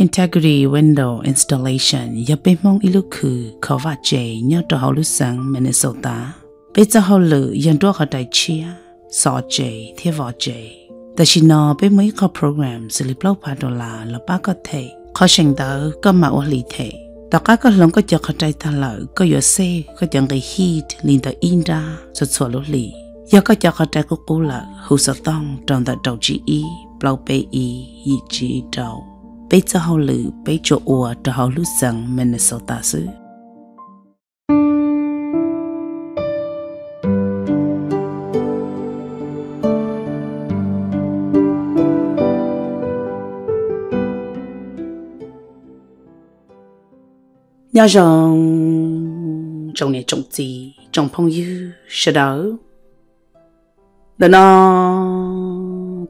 integrity window installation ya pe mong ilu khu khova sang minnesota. Pe cha halu yan chia so che the va che ta shi no pe mai kha program lý plau pa đồ la la ba ka the kha shing da có ma o li the ta cá ka long có cha kha tai ta la ka yo se ka jang cái heat lin in ra so so lo li ya có cha kha tai ko ku la hu sa tong trong da đầu chỉ i plau pe i yi chỉ đầu bây giờ hậu lử bây cho ua cho hậu lũ rằng Minnesota xứ. Nhà rồng, trong này trong gì, trồng phong dư, sẽ đỡ đó nó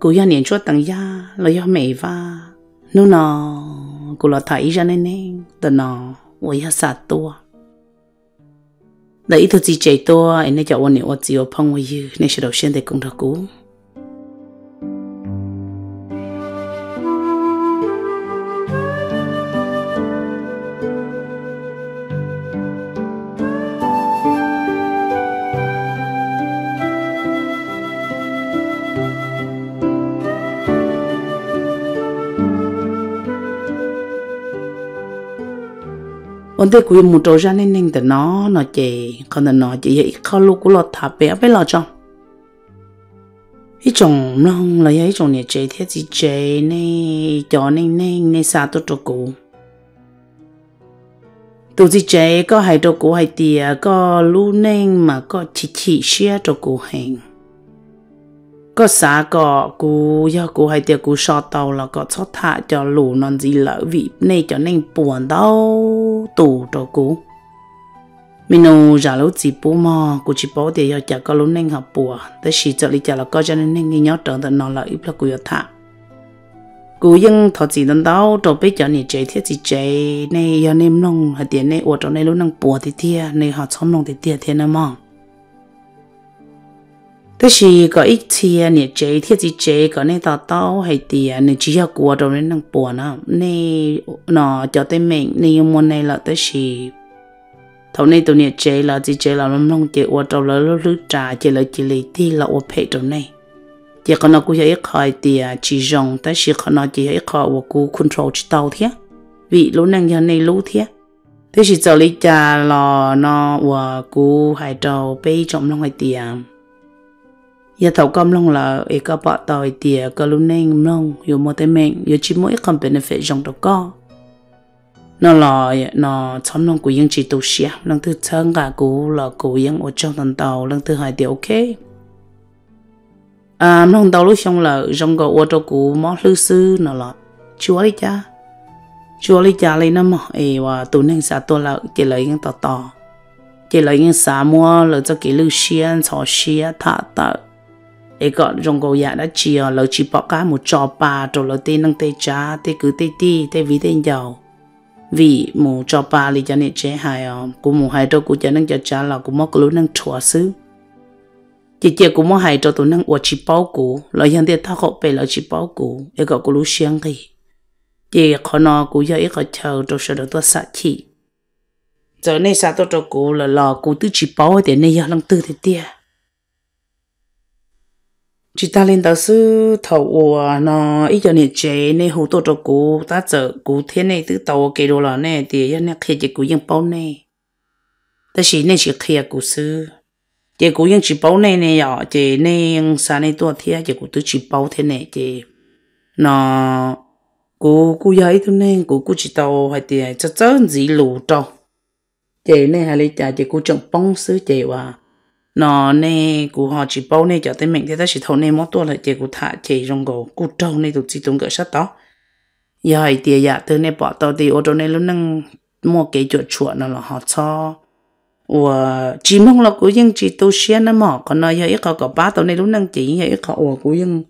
cũng nhà niệm chúa tặng gia là do mẹ và nu nó cô là thấy ra nên nên từ nó tôi hết sát tua. Đấy thôi chỉ chạy tua anh ấy cho anh ấy chỉ ở phong với yêu nên sẽ đầu tiên để cùng thằng cũ vấn đề của một trò ra nên nên từ nó nó chỉ còn là nó chỉ vậy khó lúc của lọt thả bé với lọt trong ý chồng long là ấy, chồng này chế thế gì chế này cho nên nên nên xa tôi cho cụ. Tôi gì chế có hai cho cụ hai tiề có lu nên mà có chỉ chỉ xe cho cụ hành có xã có cú ya cú hay tiệt cú sọ tàu là có chót thả cho lũ non gì lỡ vị này cho nên buồn đau tù cho cú. Mình nô giả lâu chỉ bố mà cú chỉ bảo để cho chả có lũ nên học bùa. Tới chỉ cho lý chả là có cho nên nên nhớ trở thành nó là ít là cú ya thả. Cú nhưng thọ chỉ đơn đau, cho biết cho nên chạy thiết chỉ chạy này giờ nên nông hay tiền này ở trong này lũ năng bùa thì thiệt này họ sống nông thì thiệt thế nào mong tức là có ít nè chế thiết gì có nên tao tao hay thì nè, chỉ học của đâu nên năng buồn á. Nè nó cho tên mình nè, yêu này là tức là thầu này tụi nè chế là chỉ chế là nó không chế ở đâu là nó lướt trà chế là chỉ lấy thì là ở đâu này. Chỉ còn nó cũng phải khỏi thì chỉ dùng tức là còn nó chỉ phải khỏi và control chỉ tao thế vì lúc năng giờ này lúc thế thế thì giờ lấy trà là nó và cũng hay trâu bây trong lòng hay tiền ya tàu com long là e có bỏ tàu tiề có lúc nay long yo mo te meng yo chỉ mỗi không benefit trong đó có nó là nó chấm long của những chỉ tu sĩ lần thứ chân cả cũ là của những ở trong thành tàu, lần thứ hai thì ok. À long tàu lúc xong là trong cái ô tô cũ mỏ lư sư nó là chúa đi cha. Chúa đi cha lấy nó mà e và tụ nên xã tôi là chỉ lấy những tàu tàu chỉ lấy những xã mua là cho cái lưu xuyên xỏ xuyên thả tạo ấy có trong câu ya đã chia ờ, lỡ chỉ bỏ cá một trò bà rồi lỡ tên năng tê cha tê cứ, tê ti, tê vì tên giàu vì một trò bà thì cho nên chế ờ, hài à cũng một hai đâu cũng cho nên cho cha là cũng mất lối năng chùa xứ. Chỉ chỉ cũng mất hai đâu tụi năng uất chỉ bao cũ lỡ hiện tại thao học về lỡ chỉ bao cũ ấy có cũng lối sáng gì chị khó nó cũng giờ ấy có chờ rồi sợ được tôi sát chị giờ này sao tôi cho cũ là lò cũ tự chỉ bao thì này giờ năng tư thì tia chỉ ta lên đó sư thầu ủa nó ít cho nhiệt chế này hồ tổ cho cú, ta chở cú thế này từ tàu cái đồ là này thì yên này khi chỉ cú yên bao này ta chỉ này chỉ khi cú sư. Chỉ cú yên chỉ bao này này à chỉ này sa này tua thế chỉ cú tự chỉ bao thế này chỉ nó, cú cú dạy thôi nên cú cú chỉ tàu hay thì chắc chắn gì lù trâu. Chỉ này hay là chỉ cú chẳng bông sư chỉ chỉ ว่า nó nè, cụ họ chỉ bao nè cho tới mình thì ta chỉ thâu nè mót tua là chỉ cụ thả chỉ trong cổ cụ trâu nè tụt chỉ tung cỡ sát đó giờ hay tiệt dạ từ nè bỏ tao thì ô tô nè, lúc nâng mua cái chuột chuột nó là họ cho. Và chỉ mong là cụ nhưng chỉ tu xuyên nó mỏ còn nói giờ ít có có ba tao nè, lúc nâng chỉ giờ ít có. Ủa, cụ nhưng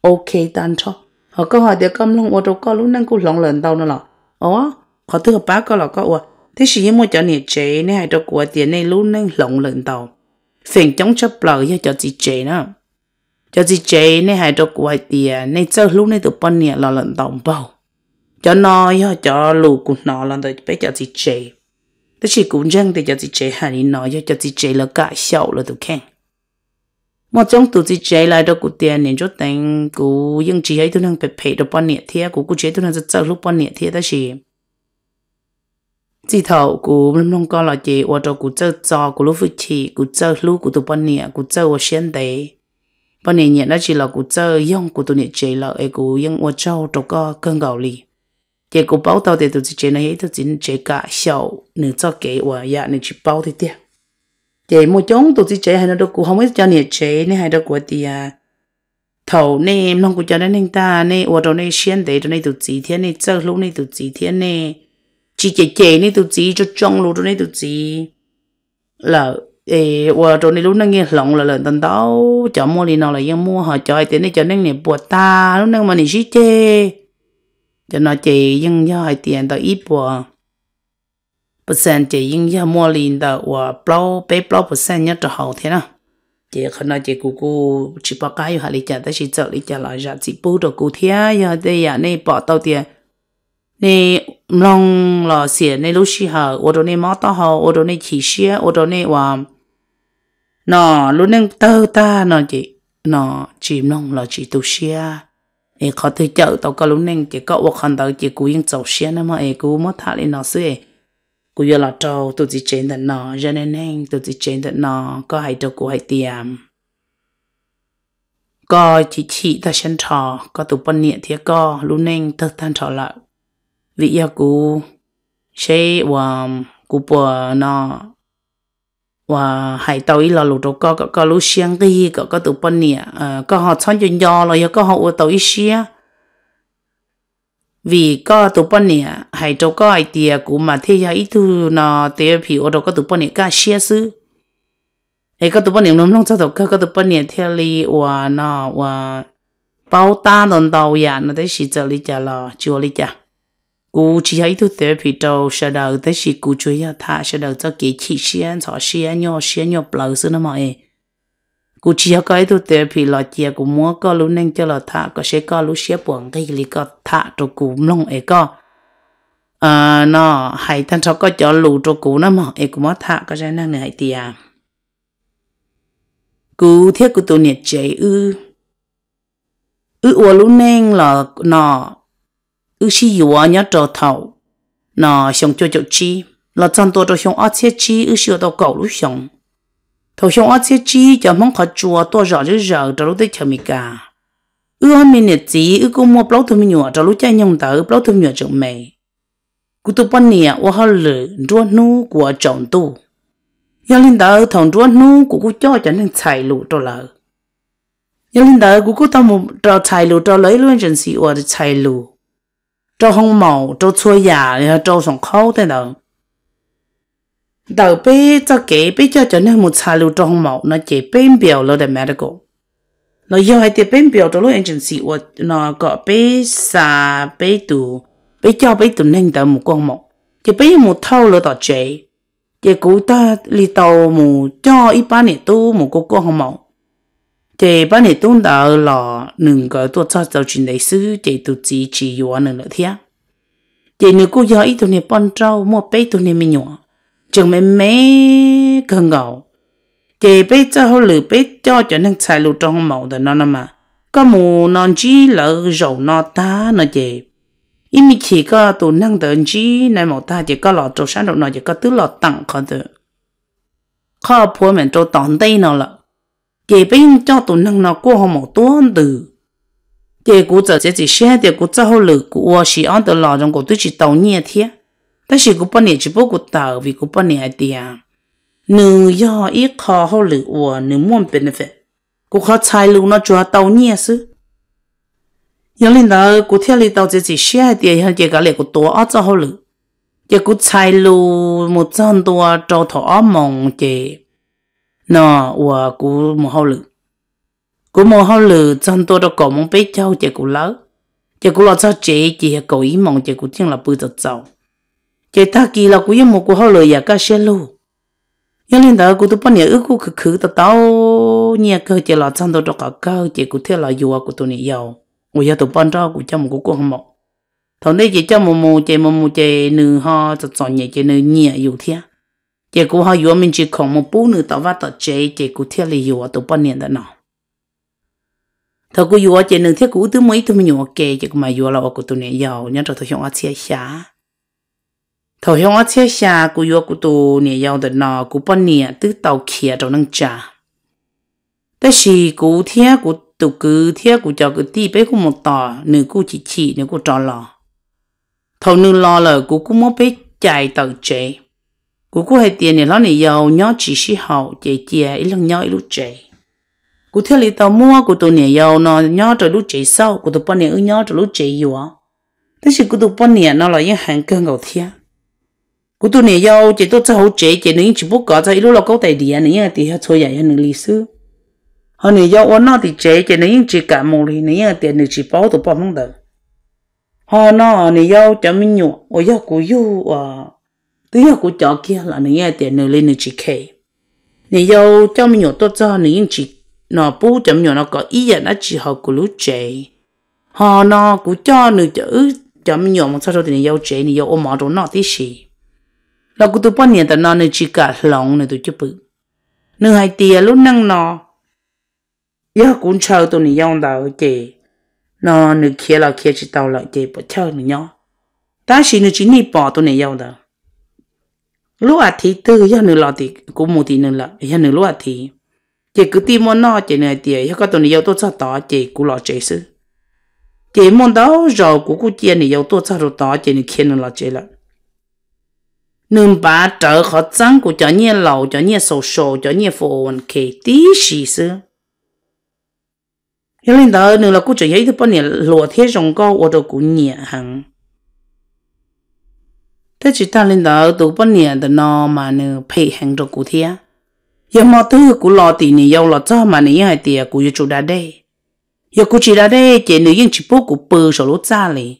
ok tan cho. Họ có hỏi để cầm lòng ô tô có, lúc nâng cụ lòng lần tao nó là ủa họ thứ ba có là có. Ủa, thế chỉ mua cho nè, chế nè hay cho của tiền nè, lúc nâng lòng lần tao phèn chống chấp lời cho cho chị chế nữa cho chị chế này hai đứa quay tiền này chơi lúc này tụi bọn nè là lần đồng bầu. Cho nó cho cho lù cũng nó là đời bé cho chị chế tức chỉ cũng chẳng để cho chị chế hay đi nó yo cho chị chế là cả sầu là tụi khen. Mà trong tụi chị chế lại đó cũng tiền nên cho tiền cũng những chị ấy tụi năng phải pay được bọn nhiêu thiệt cũng cũng chế tụi năng rất sợ lúc bọn nhiêu thiệt đó chỉ chỉ thầu cũng lâm long coi là chị ở đó cụ chơi trò cụ lúc phụ chị, cụ chơi lúc cụ tụi bọn nè, cụ chơi ở xuyên đấy bọn nè nhận đó chỉ là cụ chơi dùng cụ tụi nè chế là ấy cụ dùng ở châu đó có cơn gạo lì. Chị cụ bảo tao thì tụi chị chế này, tụi chị chế cả sầu nửa cho kế và ya dạ, nửa chỉ bảo thì tiếc. Chị một chống tụi chị chế hay nó đâu cụ không biết cho nè chế này hay đâu của thì à thầu nè long cụ cho nên ta nè ở đâu nè xuyên đấy đâu nè tụi chị thiên nè chơi lúc nè tụi chị thiên nè chỉ chỉ chỉ nên tụi chị cho trong lúc nên tụi chị là, ê và chỗ này lúc nó nghe lòng là lần tần đó cho mua đi nào là yên mua, họ cho tiền này cho nên này bùa ta. Lúc nào mà nên chỉ chê. Cho nó chỉ yên cho hai tiền tao ít buộc percent chỉ yên cho mua liền đó và bao bé bao percent nhất cho hậu thế nào. Chị khi nào chị cô cô chỉ bảo cái, họ lý trả tới chỉ trợ lý trả lại ra chỉ bù được cô thế giờ đây à này bỏ tao tiền này long là xỉa này lúc xí hở ở đó này mót tao hở ở đó này chỉ xía ở đó này và nó lúc nâng tơ ta nó chị nó chỉ nông là chỉ tu xia ấy khó thấy chợ tao có lúc nâng chỉ có vật hành tao chỉ cú yên 走 xia nữa mà ấy cú mất thả lên nó xưa cú giờ là trâu tôi chỉ chén được nó cho nên nâng tôi chỉ chén được nó có hai đâu cú hai tiệm có chỉ chỉ ta sinh trò, có tụ bận nhẹ thiệt có, lúc nâng tơ tan trò lại vì yêu cú sẽ và cú bờ nó và hải tàu ý là lũ đồ có có có lũ xiang cái có có tụ bận nè ờ, có họ chọn cho nhỏ rồi có họ ở tàu ý xia. Vì có tụ bận nè hải tàu có ai idea của mà thế ya ít thứ nó thế thì ở đâu có tụ bận nè cả xia sư ấy có tụ bận nè nó không cho tàu có có tụ bận nè theo li và nó và bao ta đồng tàu ya nó thấy chỉ cho li chả là chưa li chả cú chỉ hay tu therapy đâu sau đó tới chỉ cú chơi ya thả sau đó cho cái chỉ xiên cho xiên nhau xiên nhau blau xưa nó mà cú chỉ hay cái tu therapy lo chỉ cú mua có lúc nên cho lo thả có sẽ có lúc sẽ buồn, cái gì có thả cho cú long ấy có. À nó, hay thằng cháu có cho lù cho cú nó mà ấy cú mất thả có sẽ năng này tiệt cú thiết cú tu nhiệt chế ư. Ư ủa lúc nên là nó ư xí yếu nhá trò thầu nó xong cho cho chi là chân tôi cho xong ở chế chi ư xí ở đâu cầu lúc xong thầu xong ở chế chi cho mong khó chùa tôi rõ rõ rõ cho lúc tới chờ mi cả ư ở mình nè gì ư cô mua bao thu mi nhựa cho lúc chạy nhung tớ bao thu nhựa chồng mày cú tu bận nè ô họ lử đua nu của chồng tu giờ linh tớ thằng đua nu của cú cho cho nên chạy lụ cho lỡ giờ linh tớ cú cú tao một trò chạy lụ trò lấy luôn chân sĩ ở chạy lụ cho bé cho kế bé cho cho nên một xài lưu trong hông nó chỉ bên biểu lo để medical. Nó yêu hay thì bên biểu cho lúc agency và nó có bé sa bé tù bé cho bé tù nên tờ một con màu. Chỉ bé một thâu lo tờ chế chỉ cú ta li tàu một cho ít ba nè tu một cô con hông thì chỉ này nè đạo là nương cái tôi cho giáo chuyện đại sư thì tu chỉ chỉ yếu nữa nữa thế thì nếu cô giáo ít tu này bọn trâu, mua bé tu này mình nhỏ. Chẳng mấy mấy cần gạo thì bé cho họ lừa bé cho cho nên xài lụt trong màu đó nó mà. Có mù non chỉ lỡ rầu nó ta nó chị ý mi chỉ có tu năng đơn chỉ này màu ta chỉ có lọ trâu sáng đầu nó chỉ có tứ lọ tặng khó được khó phụ mình trâu tặng đây nó là chị bên cho tụi năng nó qua họ một tuần từ chị cũng giờ chỉ xe thì cũng cho họ lử của sĩ ăn được lò trong của tôi chỉ tàu nhẹ thế但是我半年只不过到为我半年的你要一考好了我你莫 benefit 我考财路那主要到年是有领导我听里到这些些的像这个那个多啊做好了这个财路没这多找头阿梦这 Nó và cú mồ hôi lử cú mồ hôi lử chân tôi đó có mong bé cháu chỉ cú lỡ. Chỉ cú lo cho chị chỉ cầu ý mong chỉ cú tiếng là bự giật giàu. Chỉ ta kỳ là cú yên một cú hôi lử ya cả xe lu yên lên đó cú tôi bắt nhớ ước cú khử khử tao tao nhẹ cơ chỉ là chân tôi đó cả cơ chỉ cú theo là yêu cú tôi này giàu ôi ya tôi bắt ra cú cho một cú con mộng thầu đây chỉ cho một mù chỉ một mù chỉ nữ họ cho chọn nhẹ chỉ nữ nhẹ yêu thiên chị cô hỏi yo mình chỉ không một bú nữa tao vắt tao chơi, chị cũng thiết lý yo tao bận nhiêu đó nọ. Thằng cô yo chơi nên thiết cô từ mấy tụi mới yo kê chị cũng mà yo là cô tụi này yo nhớ cho tụi chúng nó chia xa thằng chúng nó chia xa cô yo cô tụi này yo đó nọ cũng bao nhiêu từ tao kia tao nâng trả thế thì cô thiết cô tụi cứ thiết cô cho cái tí bé cũng một tao, nửa cô chỉ chỉ nửa cô trò lò. Thằng nửa lo là cô cũng mới bé chạy tàu chơi cú cú hay tiền này nó này giàu nhau chỉ sĩ hậu chè chè ít lần nhau ít lúc chè cú theo lý tao mua cú tụi này giàu, nó nhau trời lúc chè sau cú tụi bọn này ư nhau trời lúc chè yếu thế thì cú tụi bọn này nó là những hàng cơn ngầu thiên cú tụi này giàu chỉ tôi cho hậu chè chè nên chỉ bút có cho ít lúc là câu tài điện này thì họ chơi vậy nên lý sư họ này giàu ôn nó thì chè chè nên chỉ cả một thì này tiền này chỉ bao tụi bọn không được họ nó này giàu cho mình nhủ ôi giàu cú yêu à bây giờ của cho kia là này tiền này lên chỉ kề này do cho mình nhọ tốt cho này chỉ nó bù cho mình nó có ý nhận nó chỉ học của lũ trẻ. Họ nó của cho nữa chữ cho mình nhọ một số thì này do chế này do ôm mỏ đồ nó tí gì là của tôi bao nhiêu tao nó nên chỉ cả lòng này tôi chụp bự. Nữa hai tiền lúc năng nó giờ cũng chờ tôi này dùng đầu chị. Nó nữ kia là kia chỉ tàu lại chị, bỏ chờ nữa nhau ta chỉ nữ chỉ ni bỏ tôi này dùng đầu lúc à thì từ giờ nữ lọ thì cũng một thì nữ lọ giờ nữ lúc à thì chỉ cứ tìm món nó chỉ này thì giờ có tuần này dùng tôi cho tỏ chỉ cũng lọ chị sự chỉ món đó rồi cũng cũng chị này dùng tôi cho rồi tỏ chỉ này khiến nữ lọ chị là nương bà trở khó trắng của cho nhẹ lầu cho nhẹ sầu sầu cho nhẹ phổ ổn kể tí xì sự hiện lên đó nữa là cũng chỉ thấy thứ bao nhiêu lúa thế rồng câu ở đâu cũng nhẹ hàng thế chỉ ta lên đó tụ bao nhiêu đó nó mà nữa phải hàng cho cụ thia giờ mà thứ cụ lo tiền này yêu lo cho mà này hai tiền cũng chủ đã đây giờ cụ chỉ đã đây chỉ nữa những chỉ bố cụ bơ số lúa cha liền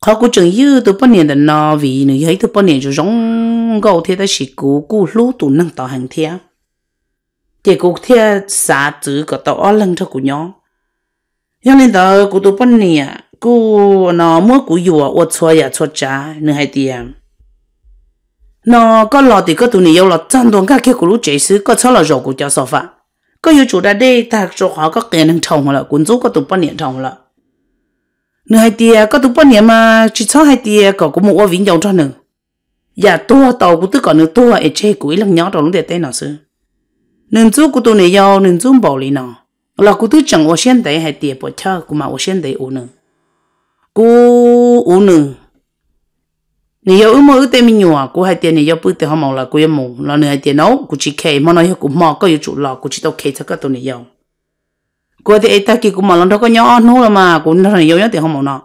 họ cụ chẳng như tụ bao nhiêu đó nó vì nữa thấy thứ bao nhiêu rong gạo thế đó chỉ cụ cụ lúa tụ năng tạo hàng thia chỉ cụ thia xã chữ có tạo lần cho cụ nhóm yang lên đó cụ tụ bao nhiêu cô nó mua cụ yêu à ô chua ya chua cha nữa hay tiệm nó có lọ thì có tụi này yêu là chân đoàn các kia cụ lúc chế sư có cho là rồi của cho sao phạ có yêu chủ đã đi ta cho họ có tiền năng trồng là cũng giúp có tụi bao nè trồng là nữa hay tiệm có tụi bao nè mà chỉ cho hay tiệm có cũng mua vĩnh dòng cho nữa ya tua tàu của tôi còn nữa tua ở chơi cụ lăng nhỏ trong để tên nào sư nên chú của tụ này yêu nên chú bảo lý nào là của tôi chẳng ở hiện tại hay tiệp bỏ cha của mà ở hiện tại u nữa cú u nữa nếu yêu mà ưu tiên mình nhỏ cô hay tiền nếu bữa tiền họ mong là cú yêu mong là nếu hay tiền nấu cú chỉ kể mà nói cú mò có yêu chủ là cú chỉ đâu kể cho các tôi nếu Cú thì ấy ta kia cú mà lần đó có nhỏ nô là mà cô nó yêu nhá tiền họ mong nọ,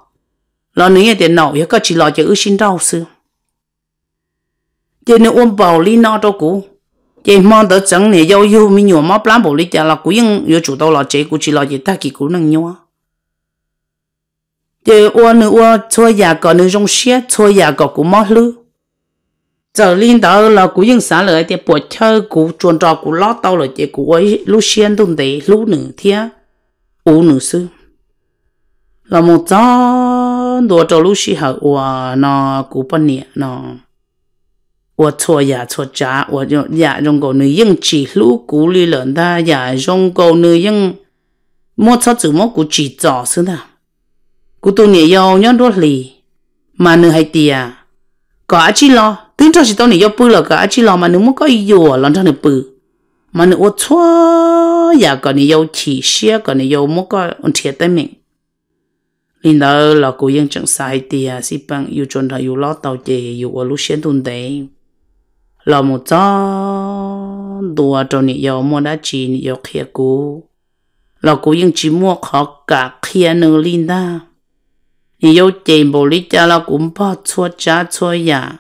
là nếu hay tiền nấu yêu có chỉ lo chỉ ưu xin đau sư. Tiền nếu ôm bảo lý nọ đâu cú, chị mong đỡ chẳng này yêu yêu mình nhiều mà plan bảo lý cha là cú yên yêu chủ đâu là chị cú chỉ là chỉ ta kỳ cú năng nhau giờ ô nữ ô cho nhà có nữ rong xe cho nhà có cũng mất lư giờ lên đó là cũng những sáng lời để bỏ chơi cũng chuẩn trò cũng lót đâu rồi chỉ cũng ấy lúc xuyên tung để lúc nữ thia ô nữ sư là một gió đồ trò lúc xí hở ô nó cũng bao nhiêu nó ô cho nhà cho cha ô nhà dùng cái nữ dùng chỉ lúc cũng lì lần ta nhà dùng cái nữ dùng mỗi cho chữ mỗi cũng chỉ cho sư nào cú tu nhỉ yêu nhón đốt lì. Mà nữ hay tiề có á chi lo. Tính cho chị tao nhỉ yêu bự là có á chi lo mà nữ muốn có yo, lần cho nữ bự. Mà nữ ô chua ya có nhỉ yêu chỉ xia có nhỉ yêu muốn có ổn thiệt tới mình. Linh đó là cú yên chẳng sai tiề si bằng yêu chọn thay yêu lo tàu chè yêu ở lúc xuyên tuần đấy là một cho đùa cho nhỉ yêu mua đã chỉ nhỉ yêu kia cú là cú yên chỉ mua khó cả kia nữ linh đó. nị yêu chèn bồ lý cha là cũng bao chua cha chua ya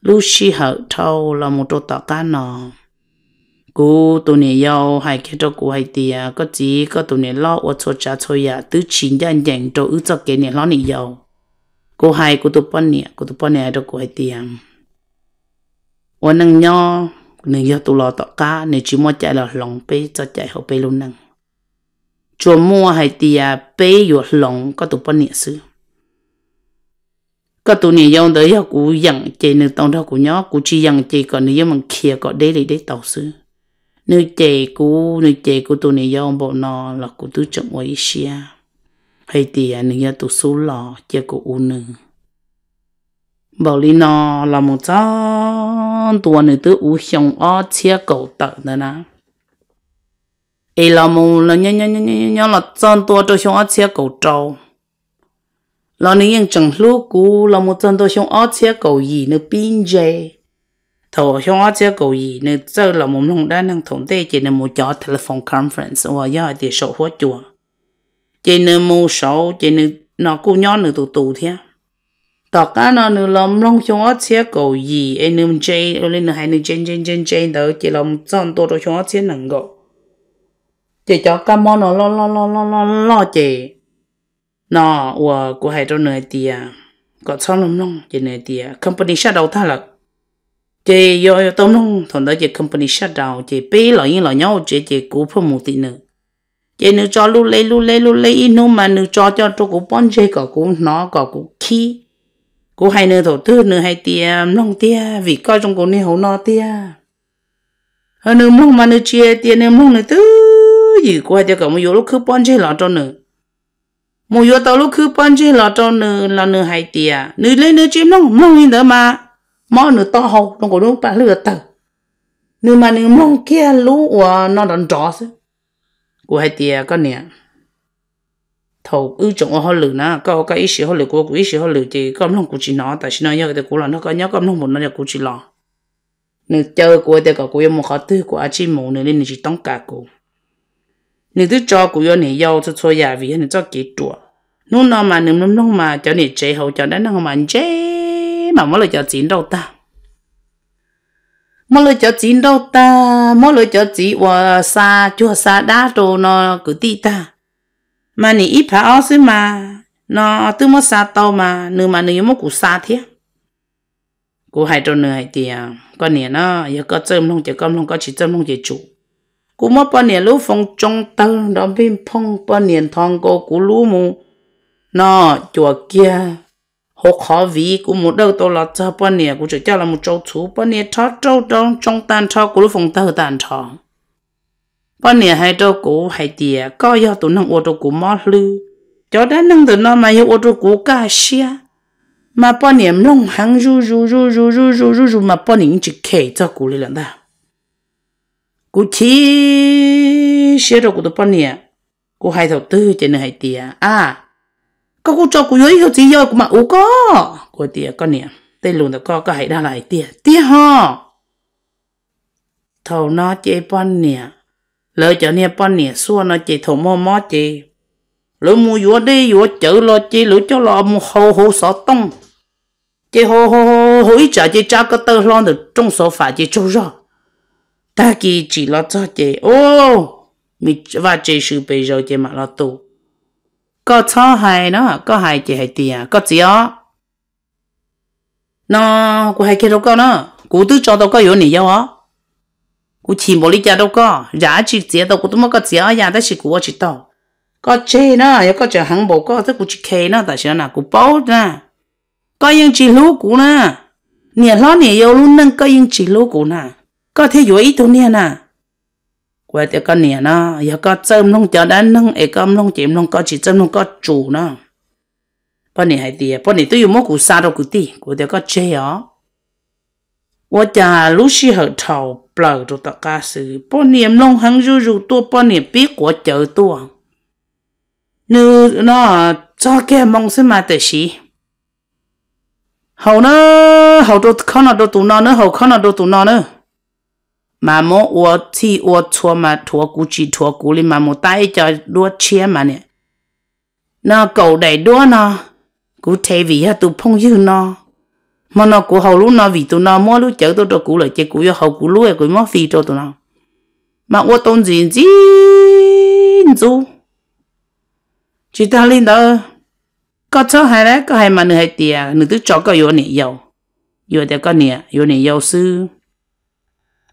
lúc xí hở thâu là một đồ tạo cá nọ cú tụi nị yêu hay kia cho cú hay tiệt có gì có tụi nị lo ở chua cha chua ya tứ chín đàn dành cho ứ cho cái nị lo nị yêu cú hay cú tụi bọn nị cú tụi bọn nị cho cú hay tiệt 我能鸟，能要多老大家，你只么在了龙背，就在后背路能。 chùa mua hay tia bê yu lòng có tụ bó niệm sư có tụ niệm dòng tới yêu cú dặn chê nữ tông thao cú nhó cú chi dặn chê còn nữ yêu bằng kia có đế để đế tàu sư nữ chê cú nữ chê cú tụ niệm dòng là cú tứ trọng ở Asia hay tia nữ yêu tụ số lò, chê cú u nữ bảo lý nó là một trăm tuần này tứ u hiong ở chia cầu tợ nữa nè ai là mù là nhá nhá nhá nhá nhá là chân tua cho xong ớt xe cầu trâu là nếu yên chẳng lúc cũ là một chân tua xong ớt xe cầu gì nữa, pin dê. Thầu xong ớt xe cầu gì nữa, giờ là một không đa năng thống tê, chỉ nên một chó telephone conference hoặc là thì sổ hóa chùa. Chỉ nên một số chỉ nên nó cũ nhỏ nữa tụ tụ thế. Tọt cá nó nữa làm long xong ớt xe cầu gì em nữa chơi lên nữa hai nữa chơi chơi chơi chơi đó chỉ làm chân tua cho xong ớt xe nặng gọi chị cho cá mò nó lo lo lo lo lo lo chị. Nó ủa, của hai trong nơi tiề có xong lắm nong chị nơi tiề company shut down thà là chị yo yo tôm nong, thằng đó chị company shut down chị bé là yên là nhau. Chị chị cú phong một tí nữa chị nữ cho lu lấy lu lấy lu lấy ít nữa mà nữ cho cho cho cú bón chơi cả cú nó cả cú khi cú hay nữ thổ thư nữ hay tiề nông tiề vì coi trong cô này hậu nó tiề hơn ờ, nữa mong mà nữ chia tia nơi mong nữ tư gì qua tia cả một lúc cứ bón chơi lọ cho nữa một yếu tao lúc cứ bón chơi lọ cho nữa là nơi hay tia nữ lên nữ chim nó, mong như thế mà. Mò nữ to hậu nó có đúng bạn lừa tờ. Nữ mà nữ mong kia lũ của nó đòn trò chứ. Của hay tia con nè. Thầu, ư, chồng họ lử na có cái ý sĩ họ lử của của ý sĩ họ lử thì có không cũng chỉ nó, tại sao nhớ cái của là nó có nhớ có không muốn nó là cũng chỉ lo nếu chơi của thì có của một khó tư của chị mù nên nên chỉ tông cả của 你都照顾要你要出错呀，为你做几多？侬那嘛，侬侬侬嘛，叫你最后叫咱那嘛，这嘛，我来叫钱到哒，我来叫钱到哒，我来叫钱我啥就啥打到那个地哒，嘛你一盘二十嘛，那都没啥到嘛，你嘛你有没顾啥天？กูให้ตัวเหนื่อยเตียงก็เนี่ยเนาะอย่าก็เจิมลงจะก้มลงก็ฉีดเจิมลงจะจุ cú mất bao nhiêu lúc phong trung tâm đó bên phong bao nhiêu thằng cô, cú lú mù. Nó, chùa kia hộ khó vì cú một đâu tôi là cho bao nhiêu cú chỉ cho là một châu chú bao nhiêu cho châu trong trung tâm cho cú lúc phong tơ tan cho bao nhiêu hai châu cú hai tiề có do tụi năng ô tô cú mất lư. Cho đến năng tụi nó mà yêu ô tô cú cả xia. Mà bao nhiêu lông hàng ru ru ru ru ru ru ru mà bao nhiêu chỉ kể cho cú lên đó cô chi xe rồi cô tập bắn nè. Cú hai thầu tư trên này hai tia à có cô cho cô dưới hiệu gì giờ cú mà u có. Cú tia con nè, tên luôn tập có có hai đa lại tia tia ho. Thầu nó chơi bắn nè. Lỡ cho nè bắn nè, xua nó chơi thầu mò mò chơi lỡ mua vừa đi vừa chữ lo chơi lỡ cho lo mua hồ hồ sọ tông. Chơi hồ hồ hồ ít trả chơi cha có tơ lon được, trong số phải chơi trâu rồi ta kỳ chỉ lo cho chị. Ô, mi và chị sự bây giờ chị mà lo tu có cho hay nó có hay chị hay tiền có gì đó nó có hay cái đâu có nó. Cụ tư cho đâu có yếu nhiều á cú chỉ một lý đâu có. Giá trị chế đâu cú tụi có gì chế giá đó chỉ cú chỉ đâu có chế nó có có chế hàng bộ có tức cú chỉ kê nó, tại sao nào cú bao nè có những chỉ lú cú nè nhiều lo nhiều luôn nên có những chỉ lú cú nè có thể dụ ý tụ nè nà qua tiêu con nè nó giờ có châm nông chờ đã nông ấy có nông chìm nông có chỉ châm nông có chú nó bọn nè hay tiệt bọn nè tôi dùng mốc cụ sa đâu cụ ti cụ tiêu có chê ó tôi cha lúc xí hở thầu bờ đồ tạc ca sự bọn nè nông hăng rú rú tua bọn nè biết quá chờ tua nư nó cho cái mong xin mà tới xí hầu nó hầu đồ con nó đồ tụ nó nữa hầu con nó đồ tụ nó nữa mà mô ua thi ua chua mà thua cú chỉ thua cú li mà mô tay cho đua chia mà nè nó cầu đầy đua nó cú thế vì ha tụ phong dư nó mà nó cú hầu lúc nó vì tụi nó mua lúc chở tôi cho cú lại chơi cú yêu hầu cú lúc ấy cú mất phi cho tụi nó mà ô tôn gì gì chú chỉ ta lên đó có cho hay đấy có hay mà nửa hay tiền nửa thứ cho có yêu nè yêu yêu thì có nè yêu nè yêu sư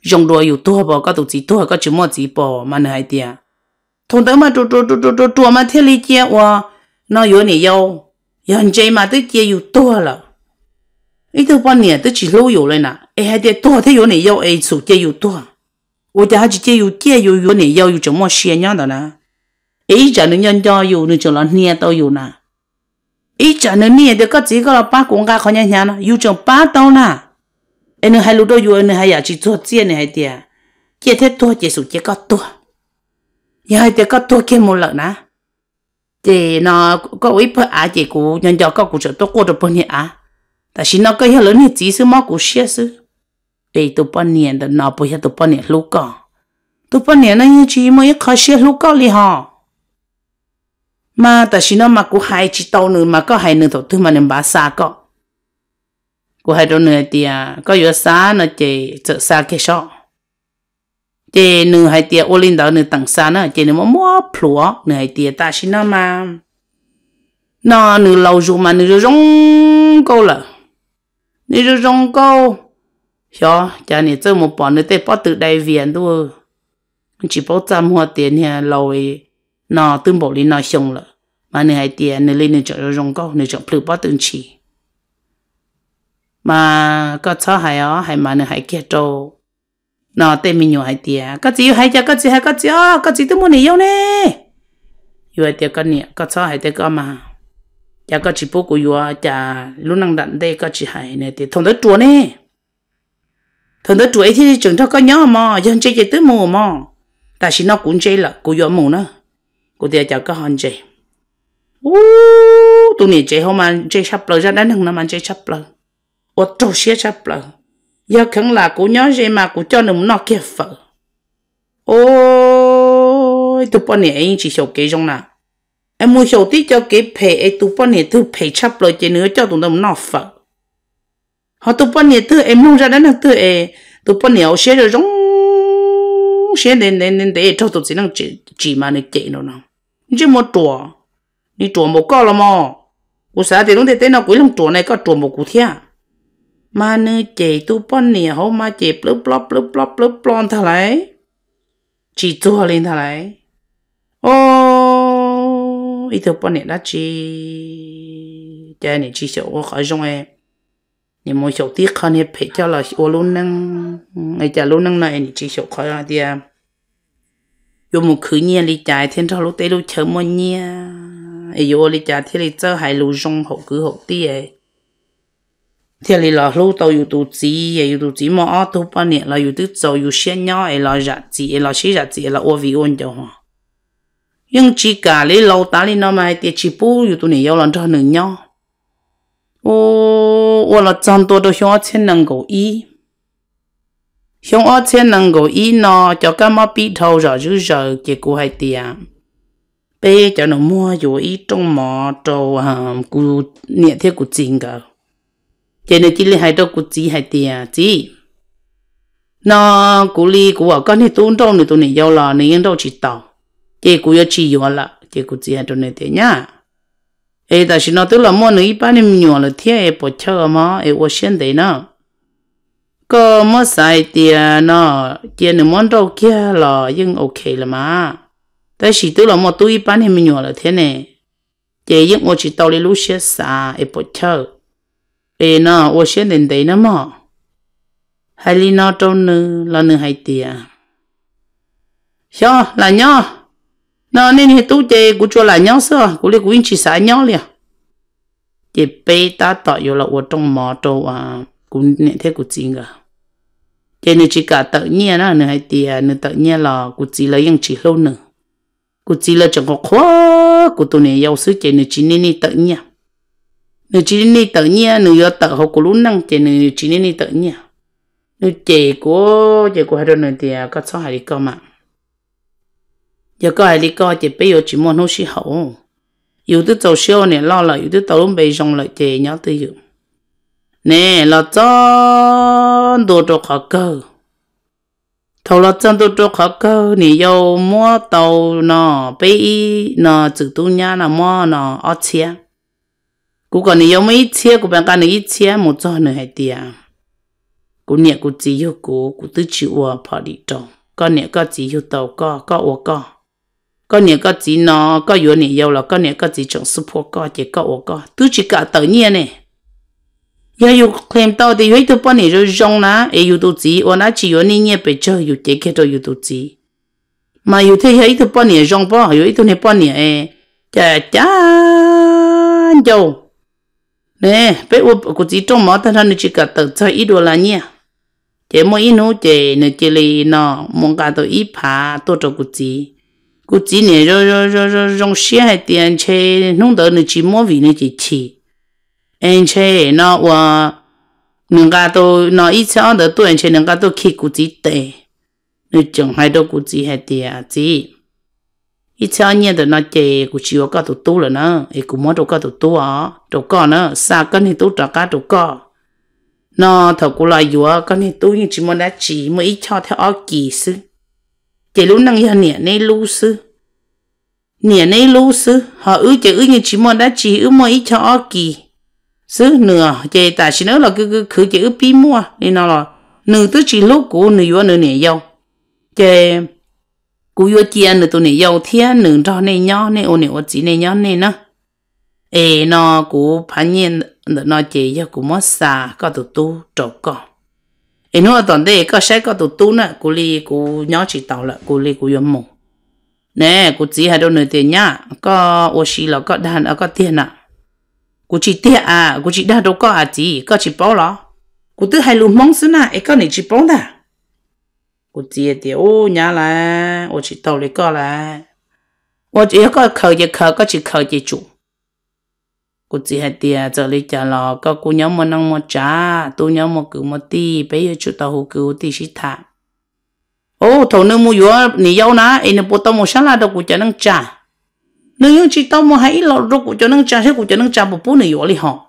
用多有多吧，个都几多，个就么几吧，嘛那还点。同等嘛，做做做做做做嘛，天里见我，那有你有，人家嘛都见有多了。一头半年都几路有了呢，哎还得多，他有你有，哎手见有多，我家还直接有见有有你有，有怎么些样的呢？一家人人家有，你就那年都有呢。一家人年的个这个了，把公家好像像呢，有种把刀呢。anh hai lúc đó yêu anh hai giờ chỉ cho tiền này hai tiền chỉ thế thôi chỉ số chỉ có thôi nhà hai tiền có thôi kia một lần nè thì nó có ít bữa à chỉ cố, nhân cho có cũ chỗ tôi có được bao nhiêu à ta xin nó có hiểu lớn thì chỉ số mà cũ xia sư để tôi bao nhiêu đó nó bây giờ tôi bao nhiêu lúc cả tôi bao nhiêu nó chỉ mới khó xia lúc cả liền ha, mà ta xin nó mà cố hai chỉ tàu nữa mà có hai nữa thôi mà nên bà xa có của hai đâu nữa thì à, có yếu xa nó chỉ sợ xa cái sao chị nửa hai tia ô linh đó nửa tặng xa nó, chỉ nửa mà mua plua nửa hai tia ta xin nó mà. Nó nửa lâu rồi mà nửa rong câu là nửa rong câu. Cho cha nửa chơi một bọn nửa tê bắt tự đại viện thôi. Chỉ bảo trăm hoa tiền nha lâu ấy, nó tương bộ lý nó xong là mà nửa hai tia nửa lên nửa chọn rong câu nửa chọn plua bắt tự chỉ mà có cho hay ó, hay mà nó hay kia trâu. Nó tên mình nhiều hay tiệt có chỉ hay cho có chỉ hay có chỉ ó có chỉ tôi muốn nhiều nè. Yêu hay tiệt cái nè, có cho hay tiệt cái mà. Ya có chỉ bố của yêu cha lúc năng đạn đây có chỉ hay nè thì thằng đó chùa nè. Thằng đó chùa ấy thì chúng ta có nhớ mà dân chơi chơi tới mù mà ta chỉ nó cũng chơi là của yêu mù nữa của tiệt cha có hòn chơi. Ô tụi này chơi hôm mà chơi sắp lời ra đánh thằng nào mà chơi sắp lời lờ ô trâu xía là cô gì mà cô cho phở. Ôi chỉ cái trong em muốn hiểu cho cái này thứ phe chấp rồi chỉ nữa cho tụi nó nó phở. Họ tụi bọn này thứ em muốn ra đó thứ ấy tụi bọn này sẽ rồi giống sẽ đến đến đến, để cho tụi chỉ năng chỉ chỉ mà nó chạy nó nào chứ một chùa. Đi chùa một con là mà cô sao thì lúc đấy tên nó cuối lòng chùa này có chùa một cụ thiệt mà nữ chị tu bón nè hô mà chị blub blub blub blub blub blub thà chỉ chua lên thà lại ô ít tu bọn nè đã chỉ cha nè chỉ sợ ô khỏi trong em nè mỗi sợ tiếc khăn nè phải cho là ô luôn năng ngày cha luôn năng này chỉ sợ khỏi là đi yo một khứ nhiên li chạy thiên cho lúc tây lúc chờ mua nhiên ai yo li chạy thiên li chơi hai rong hậu cứ hậu tiề thì lì là lúc tàu yêu à tụ à chỉ à yêu tụ chỉ mà ở tụ bên này là yêu tụ tàu yêu xem nhau ấy là giá trị ấy là xí giá trị ấy là ô vị ôn cho họ nhưng chỉ cả lì lâu ta lì nó mà thì chỉ bù yêu tụ này yêu lần cho nữa nhau ô ô là trong tôi đâu hiểu chuyện năng cầu ý hiểu ở chuyện năng cầu ý nó cho cái mà bị thâu rồi rú rồi kết quả hay tiền bây giờ nó mua rồi ý trong mỏ trâu hàm cô niệm thế cô chính cả chỉ nên chỉ là hai đôi cụ chỉ hai tiền chỉ nó cụ li cụ ở con này tuôn đâu này tuôn này giàu là này yên đâu chỉ tàu chỉ cụ yêu chỉ yêu là chỉ cụ chỉ hai đôi này tiền nhá ê ta chỉ nó tức là mua nữa bán em nhiều là thế ê bỏ chờ mà ê vô xem đấy nó có mua sai tiền nó chỉ nên món đâu kia là nhưng ok là mà 但是 tức là mua túi bán em nhiều là thế này chỉ nhưng vô chỉ tàu đi lúc xe xa ê bỏ chờ ê nó ô xe đến đấy nó mà hay li nó trâu nữ là nữ hay tìa cho là nhau nó nên hệ tu chê của cho là nhau sao của lấy của yên chỉ xài nhau liền chỉ bê ta tạo yêu là ô trong mỏ trâu à cũng nè thế của chính cả cho nên chỉ cả tự nhiên đó nữ hay tìa nữ tự nhiên là của chỉ là yên chỉ lâu nữa của chỉ là chẳng có khó của tụi này yêu sư cho nên chỉ nên tự nhiên nếu chỉ nên tự nhiên nếu yêu tự học của lúc năng thì nếu chỉ nên tự nhiên nếu chế của chế của hai đứa này thì à, có sao hai đi coi mà. Giờ có hai đi coi thì bây giờ chỉ muốn nó xí hậu. Yêu tới tàu siêu này lo lại yêu tới tàu lúc bây giờ lại chế nhớ tới yêu nè là cho đồ đồ khó cơ. Thầu là chân đồ đồ khó cơ nè yêu mua tàu nọ, bây nọ chữ tu nhà nọ mua nọ, ở chia cú còn nhiều mấy chia cú bạn cái này chia một cho nữa hay tiền cú nhẹ cú chỉ yêu cú cú tự chịu ở phải đi trong con nhẹ có chỉ yêu đâu cú cú ở có Cú nhẹ cú chỉ nó có yêu nhẹ yêu là con nhẹ có chỉ chọn support cú chỉ có ở có tự chỉ cả tự nhiên này giờ yêu claim tàu thì hết tụi bọn này rồi rong lá ấy yêu tụi chỉ ở lá chỉ yêu nhẹ nhẹ bị chơi có chỉ cái đó yêu tụi chỉ mà yêu thấy hết tụi bọn này rong bỏ yêu tụi này bọn này chà chà châu，nè, bé u của chị trong mỏ ta nó chỉ cả tự cho ít đồ là nhỉ, chỉ mỗi nụ chỉ nó chỉ là nó muốn cả tôi ít phá tôi cho của chị, của chị nè rồi rồi rồi rồi dùng xe hay tiền chơi, nông đỡ nó chỉ mua vì nó chỉ chỉ anh chơi nó và nâng cao tôi nó ít sao đỡ tôi anh chơi nâng cao tôi khi của chị tệ nó chẳng hay đâu của chị hay tiền chị ít cha nhẹ đỡ nó chè của chị có tụ tu rồi nữa ấy cũng muốn đâu có tụ tu à đâu có nó xa cái này tu trả cả đâu có nó thằng cô lại vừa cái này tu nhưng chỉ muốn đã chỉ mới ít cho theo ao kỳ sư. Chỉ lúc năng giờ nhẹ này lu sư. Nhẹ này lu sư. Họ ư chỉ ư nhưng chỉ muốn đã chỉ ư mới ít cho ao kỳ. Sư, nửa chỉ ta chỉ nói là cứ cứ cứ chỉ pi mua. Nên nó là, nửa tới chỉ lúc của nửa vừa nửa nửa dâu. Chỉ cú yo chia nữa tụi này dâu thiên nửa cho này nhỏ này ô này ô chỉ này nhỏ này nữa ê, nó cú phản nhiên, nó chỉ cho cú mất xa có tụi tu, trộn con. Ê nó toàn đây có sẽ có tụi tu nữa cú li cú nhỏ chỉ tàu là cú li cú vô mù. Nè cú chỉ hai đôi nửa tiền nhá, có ô xí là có đàn ở có tiền à cú chỉ tiền à cú chỉ đàn đâu có à chỉ có chỉ bao lo cú tự hai luôn mong xin à ấy có này chỉ bao đã cô chỉ tiếc ô nhà ô chỉ ô chỉ có chỉ chỉ giờ lấy trả có cô nhớ mà năng mà trả tôi nhớ mà cứ mà ti bây giờ chủ tàu cứ ti xí thà ô thầu nơi mua yếu nị yêu na ấy nó bộ tàu một sáng là đâu cô trả năng trả nếu như chỉ tao mà hay là rốt của cho nó trả hết của cho nó trả một bữa này rồi họ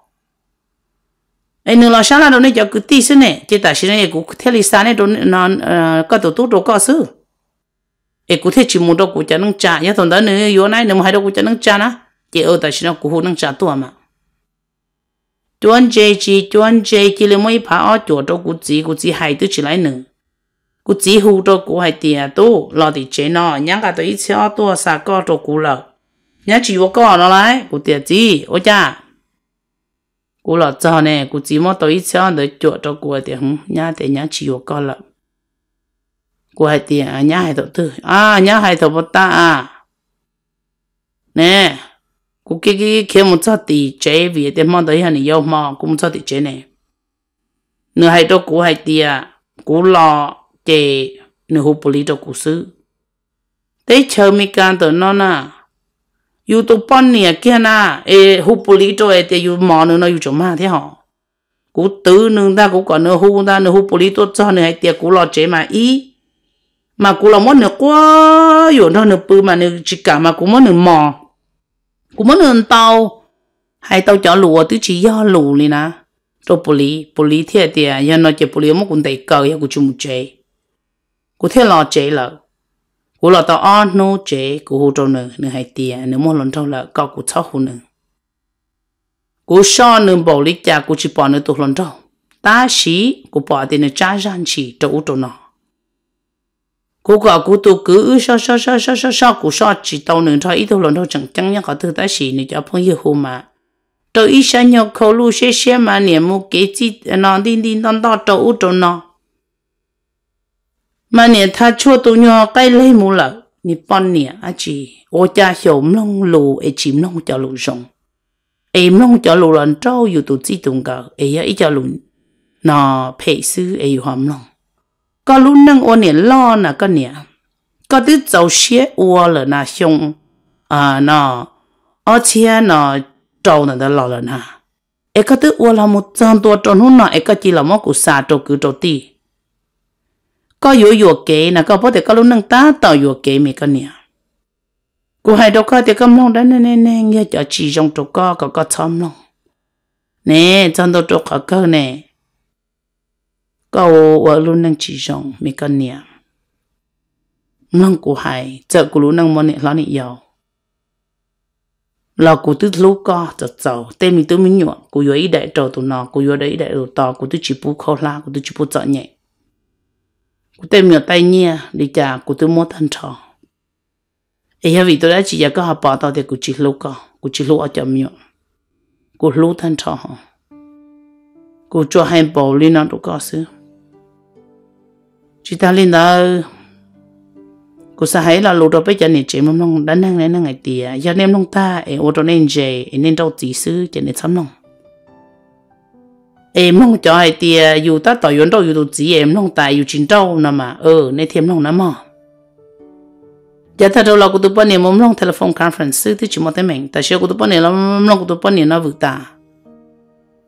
ấy nếu là sáng là đâu cho cứ tí xin này chỉ tại xin này cũng theo lý sáng này đâu nó ờ, có tổ tu đâu có sự ấy cũng theo chỉ muốn đâu của cho nó trả nhá thằng đó nữa, yếu này nếu mà hay đâu của cho nó trả na chỉ ở tại xin nó cũng nó trả tua mà. Chuẩn chế chỉ chuẩn chế chỉ là mấy phá ở chỗ đâu cũng chỉ cũng chỉ hay tới chỉ lại nữa cũng chỉ hú đâu cũng hay tiền à tu lo thì chế nó nhang cả tới ít ở tua sao có đâu cũng là nhá chỉ có nó lại cụ tiệt gì ôi cha cú lọ cho nè cú chỉ mua tới cho để chỗ cho cụ thì không nhá thì nhá chịu con có là hai hay tiền à nhá hay đầu tư. À nhá hay đầu bát ta à. Nè cú cái cái kia một cho tỷ chế vì để mong tới hàng này yêu mà cũng một chút thì chế nè. Nửa hay đâu cú hay tiền cú lọ chế nửa hộp bì đâu cú sư. Thế chờ mi can tới nó nè à yêu tu pon nè kia na e hu puli to e te yu mò nữa nó yêu chồng ma thế họ cú tứ nương ta cú còn nữa hu ta nữa hu puli to cho nữa hay tiệt cú lo chế mà ý mà cú lo món nữa quá yêu nó nữa bự mà nữa chỉ cả mà cú món nữa mò cú món nữa tàu hay tàu cho lúa tứ chỉ do lúa này na cho bồ puli thiệt tiệt nhà nó chỉ puli mà cũng đầy cờ nhà cú chung chế cú thế lo chế rồi cú là tao ăn nô chế cú hú trâu nè, nè hay tiền nè mua lần trâu là cao cú cháu hú nè. cú so nữa bảo lý cha cú chỉ bỏ nữa tụ lần trâu ta xí cú bỏ tiền nữa cha răn chỉ trâu trâu nọ cú gọi cú tụ cứ so so so so so so cú so chỉ tao nữa trâu, ít tụ lần trâu chẳng chẳng nhá có thứ ta xí nữa cho phong yêu hú mà trâu ít sáng nhau khâu lu xe xe mà nè mua cái gì, nó đi đi đón đón trâu trâu nọ mà nè ta chua tụ nhỏ cái lấy mù lợ nè bọn nè à chị ô cha hiểu mông lù ế e chìm mông cho lù rong ế e mông cho lù lần trâu dù tụ chỉ tung ế ấy e ý cho lù nó phê sư ấy hòm lòng có lù nâng ô nè lo nè có nè có đứa giàu xế ô lờ nà xông à nó ở chia nó trâu nè đó lò lờ nè ế có đứa ô là một trăm tua trâu nó ế có chỉ là một cú sa trâu cứ trâu tì có yếu yếu kế là có bố thì có lúc nâng ta tạo yếu kế mấy con nè. Cô hai đâu có thì có mong đó nè nè nè nghe cho chị trong chỗ có có có chom lòng nè trong đó chỗ có cơ nè. Có ở lúc nâng chị trong mấy con nè. Nâng cô hai, chợ cô lúc nâng món nè, lo nè yếu là cô tự lúc có cho cháu tên mình tự mình nhọ cô yếu ý đại trâu tụi nó, cô yếu đấy đại đồ to cô tôi chỉ bù khâu la, cô tôi chỉ bù chọn nhẹ cụ tên miệng tay nhia đi chả cụ tôi mua thân trò ấy vì tôi đã chỉ giờ có học bỏ tao thì cụ chỉ lúc có cụ chỉ lúc ở chậm miệng cụ lúc thân trò hả cô cho hai bộ liên nó đâu có sự chỉ ta lên đó cô sa hay là lúc đó bây giờ này chỉ mong nông đã năng lên ngày tiệt giờ nem nông ta em ô tô nên chị nên đâu chỉ sư chỉ nên sắm nông em không cho hai tiề dù ta tỏi yến đâu dù chỉ em không tại dù chín đâu nè mà. Ờ nên thêm không nè mà giờ ta đâu là cô tụi bọn em mong nông telephone conference thì chỉ một thế mình. Ta sẽ cô tụi bọn em là cô tụi bọn em nó vượt ta?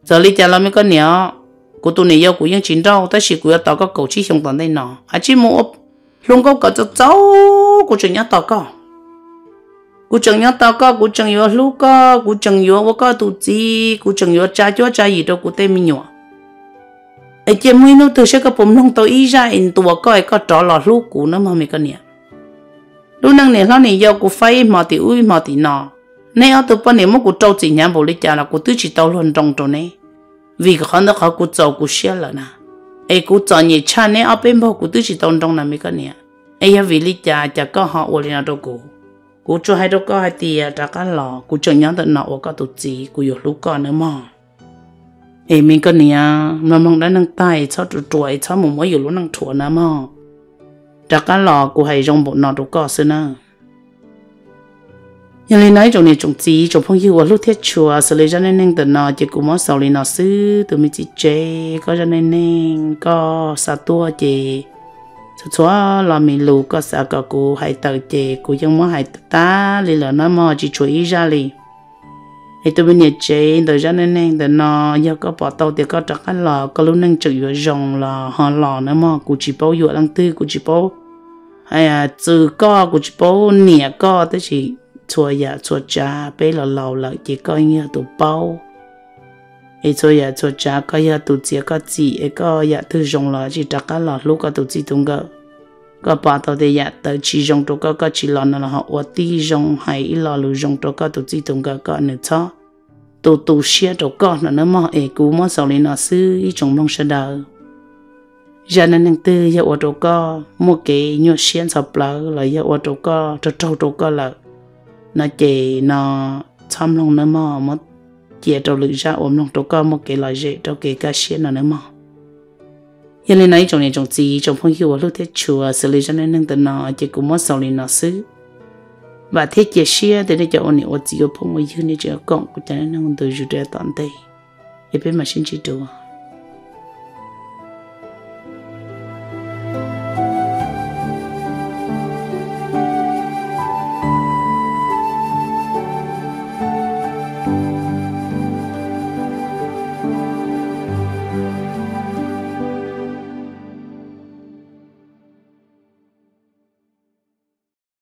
Giờ lý cha làm mấy con nhỏ cô tụi này yêu của những chín đâu ta chỉ của tao có cầu chi trong toàn đây nọ à chỉ mua luôn có cả cho cháu cô chẳng nhớ tao có cô chẳng nhớ tao có cô chẳng nhớ lú có cô chẳng nhớ vô có tụ chi cô chẳng nhớ cha cho cha gì đâu cô tên mình nhỏ. Ai chém mới nó từ sẽ có bấm nông tao ý ra in tua có ai có trò lọt lú cú nó mà mày cái nè. Lú năng nè lão nè giờ cô phải mà thì ui mà thì nọ nay ở tụ bên nè mất cú trâu chỉ nhà bộ lý cha là cú tự chỉ tao luôn trong chỗ này vì cái khăn đó họ cú trâu cú xé là nè ai cú trâu nhị cha nè, ở bên bao cú tự chỉ tao trong là mày cái nè. Ai vì lý cha cha có họ ôi định đâu cú cú cho hai đứa con hai tia cha à, cá lò. Cú cho nhóm tận nọ có tụ chức cú yêu lúc con nữa mà. Ai mình cái nia mà mong đã nâng tay cho tụi tuổi cho một mỗi yêu lúc nâng thua nữa mà. Cha cá lò cú hay trong bộ nọ đâu con xưa nữa nhà lên nói trong này trong chỉ trong phong yêu lúc thiết chùa xử lý cho nên nên tận nọ chỉ cú mất sau lý nọ sư từ mình chỉ chế có cho nên nên có sa tua chỉ chúa là mình lù có sao có cô hay tự chế cụ ยัง mất hay ta lì là nó mà chỉ chú ý ra lì thì tụi mình nhà chế từ ra nên nên từ nó giờ có bỏ tàu thì có chắc là có lúc nâng chịu vừa rong là họ lò nữa mà cô chỉ bao vừa lăng tư cô chỉ bao hay à từ co cô chỉ bao nhẹ co, tới chỉ chua ya chua cha bây là lâu là chỉ có như tụ bao ấy chua ya chua cha cái ya tụ chỉ cái gì, ấy có ya thứ dùng là chỉ đặt cái là lúc có tụ dạ, chỉ tung cái có ba tàu để ya tới chỉ dùng tụ chỉ là nó là họ ở tí dùng hay là lu dùng tụ cái tụ chỉ tung cái có nữa cho tụ tụ xia tụ có nó nó mà ấy cú mà sau này nó sư ý trong mong sẽ đỡ giờ nên anh tư ya ở tụ có mua cái nhựa xiên sập lỡ là ya ở tụ có tụ tụ tụ là nó chỉ nó chăm lòng nó mà mất chỉ trâu lưỡi ra ôm lòng trâu có một cái loại dễ trâu cái cá xiên nó nữa mà hiện nay này trong này trong gì trong phong hiệu lúc thế chùa, xử lý cho nên nâng tận nó, chỉ cũng mất sau này nó xứ. Và thế chỉ xia để để cho ông này ở chỉ có phong hiệu này chỉ có con của cha nên nâng từ chủ ra toàn đây để bên mà xin chỉ đồ